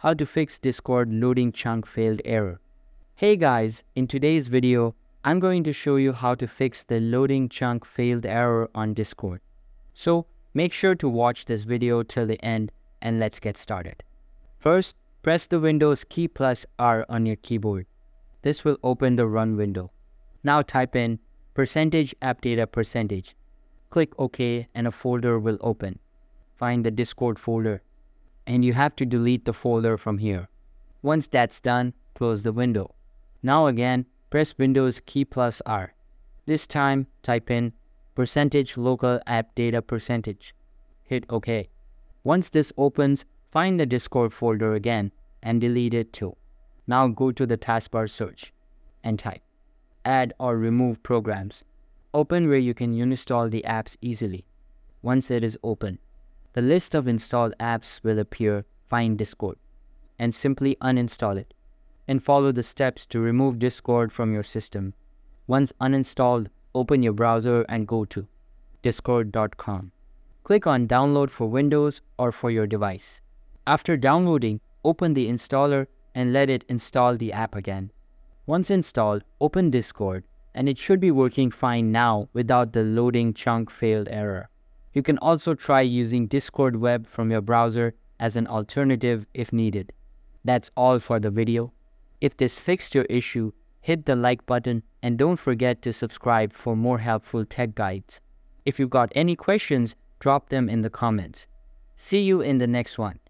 how to fix Discord loading chunk failed error. Hey guys, in today's video, I'm going to show you how to fix the loading chunk failed error on Discord. So make sure to watch this video till the end and let's get started. First, press the Windows key plus R on your keyboard. This will open the run window. Now type in percentage app data percentage. Click OK and a folder will open. Find the Discord folder and you have to delete the folder from here. Once that's done, close the window. Now again, press Windows key plus R. This time, type in percentage local app data percentage. Hit OK. Once this opens, find the Discord folder again and delete it too. Now go to the taskbar search and type add or remove programs. Open where you can uninstall the apps easily. Once it is open, the list of installed apps will appear, find Discord, and simply uninstall it, and follow the steps to remove Discord from your system. Once uninstalled, open your browser and go to discord.com. Click on Download for Windows or for your device. After downloading, open the installer and let it install the app again. Once installed, open Discord and it should be working fine now without the loading chunk failed error. You can also try using Discord Web from your browser as an alternative if needed. That's all for the video. If this fixed your issue, hit the like button and don't forget to subscribe for more helpful tech guides. If you've got any questions, drop them in the comments. See you in the next one.